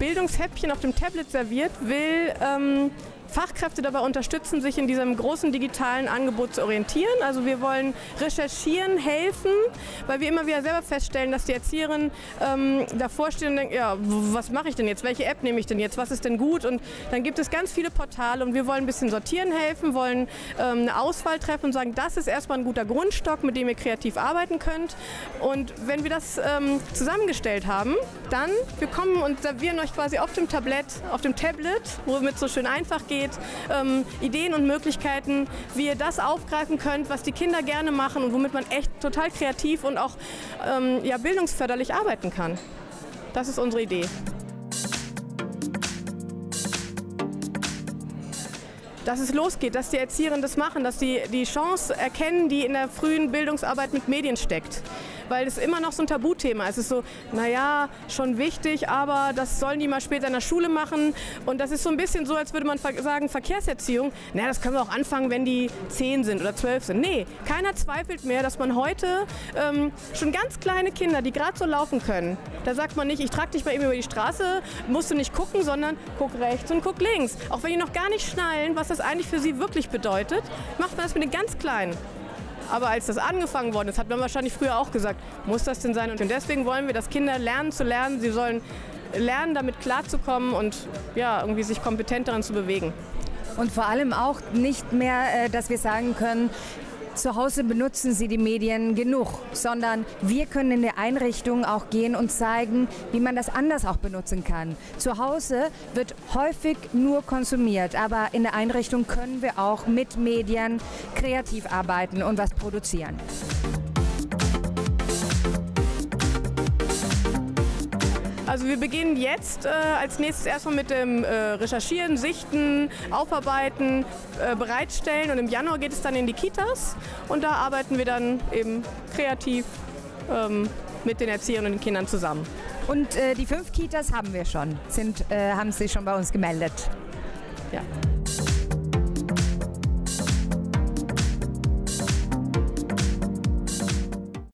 Bildungshäppchen auf dem Tablet serviert, will ähm, Fachkräfte dabei unterstützen, sich in diesem großen digitalen Angebot zu orientieren. Also wir wollen recherchieren, helfen, weil wir immer wieder selber feststellen, dass die Erzieherinnen ähm, davor stehen und denken, ja, was mache ich denn jetzt? Welche App nehme ich denn jetzt? Was ist denn gut? Und dann gibt es ganz viele Portale und wir wollen ein bisschen sortieren helfen, wollen ähm, eine Auswahl treffen und sagen, das ist erstmal ein guter Grundstock, mit dem ihr kreativ arbeiten könnt. Und wenn wir das ähm, zusammengestellt haben, dann wir kommen und servieren euch quasi auf dem Tablett, auf dem Tablet, womit es so schön einfach geht, geht, ähm, Ideen und Möglichkeiten, wie ihr das aufgreifen könnt, was die Kinder gerne machen und womit man echt total kreativ und auch ähm, ja, bildungsförderlich arbeiten kann. Das ist unsere Idee. dass es losgeht, dass die Erzieherinnen das machen, dass sie die Chance erkennen, die in der frühen Bildungsarbeit mit Medien steckt weil es immer noch so ein Tabuthema ist. Es ist so, naja, schon wichtig, aber das sollen die mal später in der Schule machen. Und das ist so ein bisschen so, als würde man sagen, Verkehrserziehung. Naja, das können wir auch anfangen, wenn die zehn sind oder zwölf sind. Nee, keiner zweifelt mehr, dass man heute ähm, schon ganz kleine Kinder, die gerade so laufen können, da sagt man nicht, ich trage dich mal eben über die Straße, musst du nicht gucken, sondern guck rechts und guck links. Auch wenn die noch gar nicht schnallen, was das eigentlich für sie wirklich bedeutet, macht man das mit den ganz Kleinen. Aber als das angefangen worden ist, hat man wahrscheinlich früher auch gesagt, muss das denn sein? Und deswegen wollen wir, dass Kinder lernen zu lernen. Sie sollen lernen, damit klarzukommen und ja, irgendwie sich kompetent darin zu bewegen. Und vor allem auch nicht mehr, äh, dass wir sagen können, zu Hause benutzen sie die Medien genug, sondern wir können in die Einrichtung auch gehen und zeigen, wie man das anders auch benutzen kann. Zu Hause wird häufig nur konsumiert, aber in der Einrichtung können wir auch mit Medien kreativ arbeiten und was produzieren. Also wir beginnen jetzt äh, als nächstes erstmal mit dem äh, Recherchieren, Sichten, Aufarbeiten, äh, Bereitstellen und im Januar geht es dann in die Kitas und da arbeiten wir dann eben kreativ ähm, mit den Erziehern und den Kindern zusammen. Und äh, die fünf Kitas haben wir schon, sind, äh, haben sich schon bei uns gemeldet. Ja.